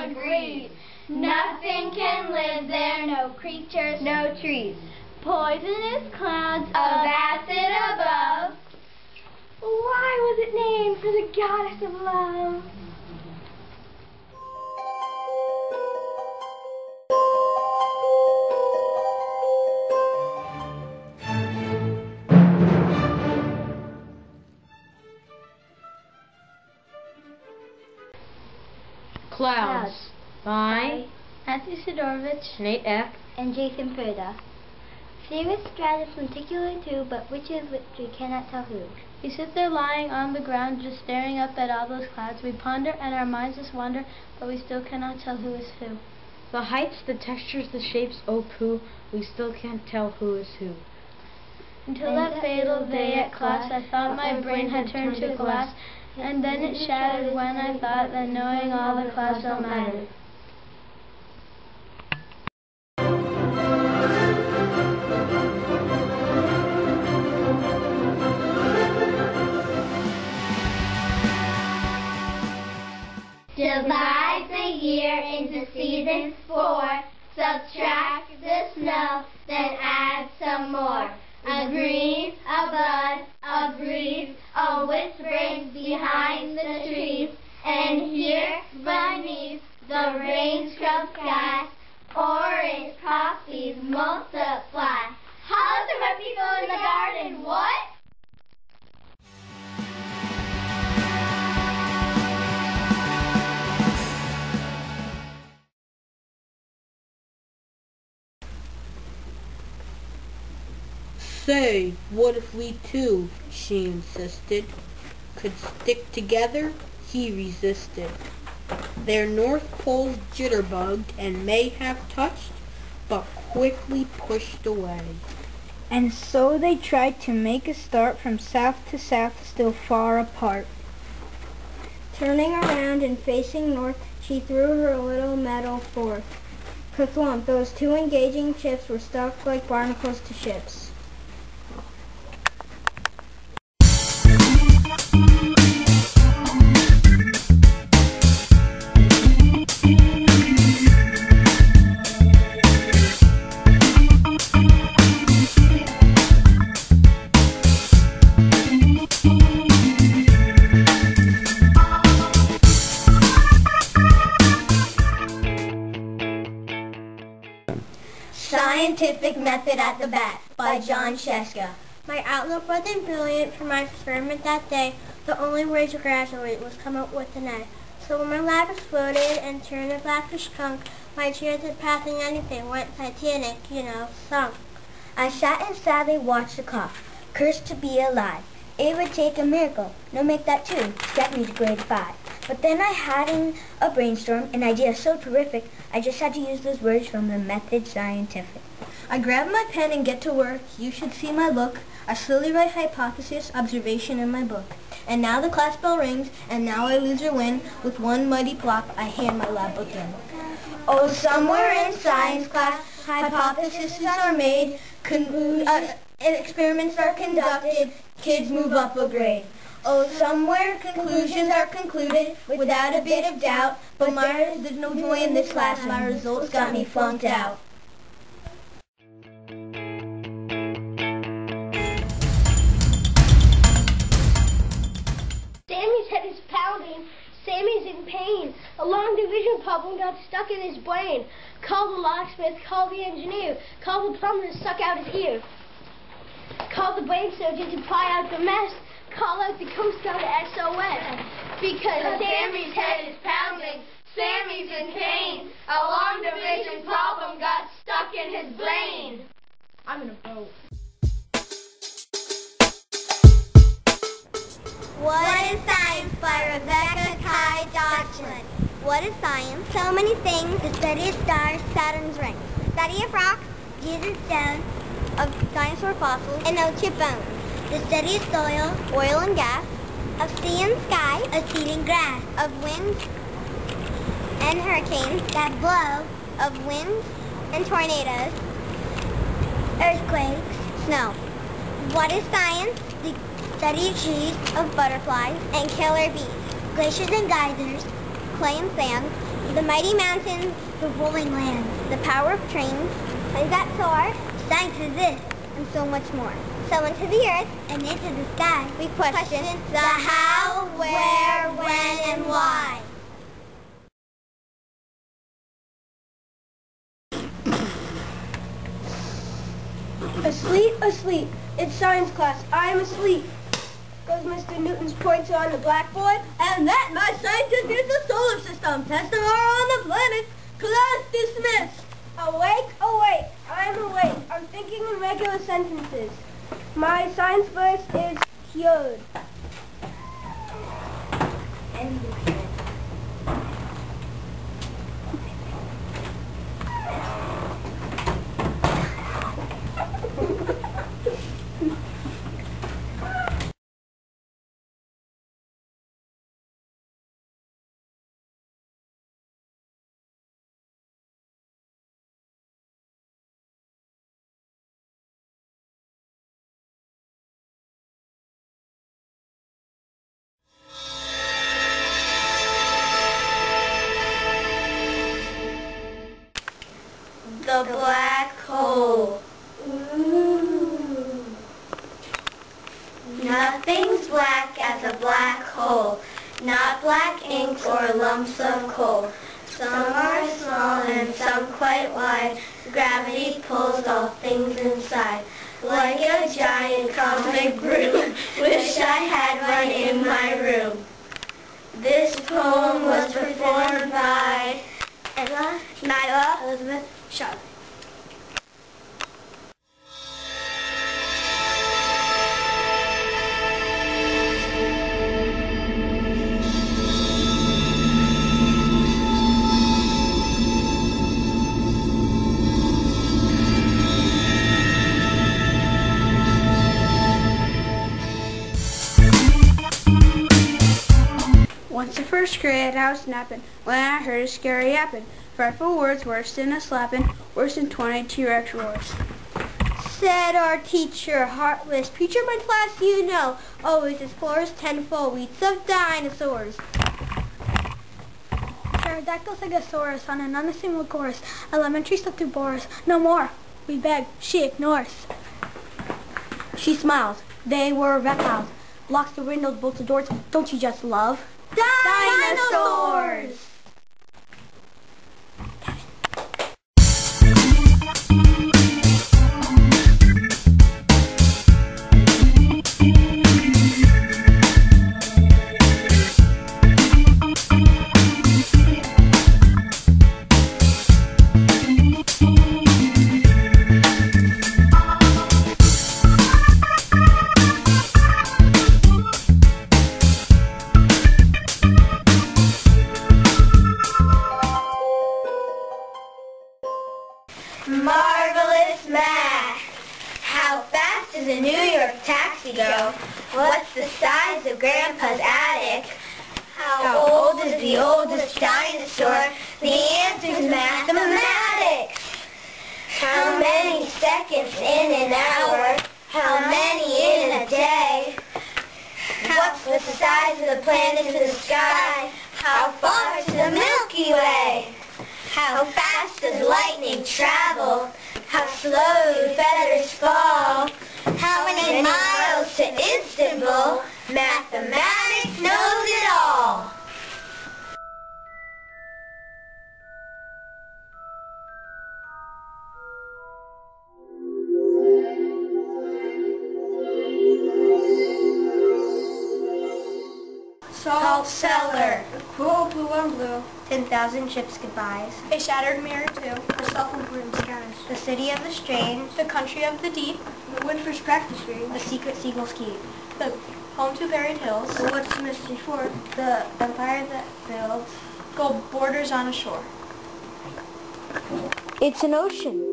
Nothing can live there, no creatures, no trees. Poisonous clouds of acid above. Why was it named for the goddess of love? Clouds. By Matthew Sidorovich Nate Eck. and Jason Perda. Cirrus stratus lenticular too, but which is which we cannot tell who. We sit there lying on the ground just staring up at all those clouds. We ponder and our minds just wander, but we still cannot tell who is who. The heights, the textures, the shapes, oh pooh, we still can't tell who is who. Until that fatal day at class, I thought my brain had turned to glass, and then it shattered when I thought that knowing all the clouds don't matter. Divide the year into seasons four. Subtract the snow, then add some more. A green, Say, what if we two, she insisted, could stick together? He resisted. Their north poles jitterbugged and may have touched, but quickly pushed away. And so they tried to make a start from south to south, still far apart. Turning around and facing north, she threw her little metal forth. Kerthwump, those two engaging chips were stuck like barnacles to ships. Scientific Method at the Bat by Jon Scieszka. My outlook wasn't brilliant for my experiment that day. The only way to graduate was come up with an A. So when my lab exploded and turned a blackish trunk, my chance at passing anything went Titanic, you know, sunk. I sat and sadly watched the clock. cursed to be alive. It would take a miracle, no make that too, get me to grade 5. But then I had in a brainstorm, an idea so terrific, I just had to use those words from the method scientific. I grab my pen and get to work. You should see my look. I slowly write hypothesis, observation in my book. And now the class bell rings, and now I lose or win. With one mighty plop, I hand my lab book in. Oh, somewhere in science class, hypotheses are made, con- uh, experiments are conducted, kids move up a grade. Oh, somewhere conclusions are concluded without a bit of doubt, but my, there's no joy in this class, my results got me flunked out. A long division problem got stuck in his brain. Call the locksmith, call the engineer, call the plumber to suck out his ear. Call the brain surgeon to pry out the mess. Call out the Coast Guard SOS. Because Sammy's head is pounding. Sammy's in pain. A long division problem got stuck in his brain. I'm in a boat. What is Science by Rebecca. What is science? So many things. The study of stars, Saturn's rings. The study of rocks, Jesus stone, of dinosaur fossils, and of chip bones. The study of soil, oil and gas, of sea and sky, of seed and grass, of winds and hurricanes that blow, of winds and tornadoes, earthquakes, snow. What is science? The study of trees, of butterflies, and killer bees, glaciers and geysers, clay and sand, The mighty mountains, the rolling lands, the power of trains, planes that soar, science exists, and so much more. So into the earth and into the sky, we question the how, where, when, and why. Asleep, asleep. It's science class. I am asleep. Goes Mr. Newton's pointer on the blackboard. And that, my scientist, is the solar system. Test tomorrow on the planet. Class dismissed. Awake, awake. I am awake. I'm thinking in regular sentences. My science verse is cured. The black hole. Ooh. Nothing's black as a black hole, not black ink or lumps of coal. Some are small and some quite wide. Gravity pulls all things inside. Like a giant comic broom, wish I had one in my room. This poem was performed by Ella Nyla Elizabeth Shaw. Once in first grade, I was snapping when I heard a scary yapping. Frightful words worse than a slapping, worse than 20 T-Rex roars. Said our teacher, heartless preacher, my class, you know, always explores tenfold weeks of dinosaurs. Pterodactyl Stegosaurus on an unassailable course. Elementary stuff to Boris. No more. We beg. She ignores. She smiles. They were reptiles. Locks the windows, bolts the doors. Don't you just love? Dinosaurs! How old is the oldest dinosaur? The answer's mathematics. How many seconds in an hour? How many in a day? What's the size of the planets in the sky? How far to the Milky Way? How fast does lightning travel? How slow do feathers fall? How many miles to Istanbul? Mathematics knows it all. Salt cellar. Cool blue on blue. 10,000 chips goodbyes. A shattered mirror too. A self-improved skies. The city of the strange. The country of the deep. The Woodford's practice ring. The secret seagull's keep. The home to buried hills. The what's the mystery for? The empire that builds. Gold borders on a shore. It's an ocean.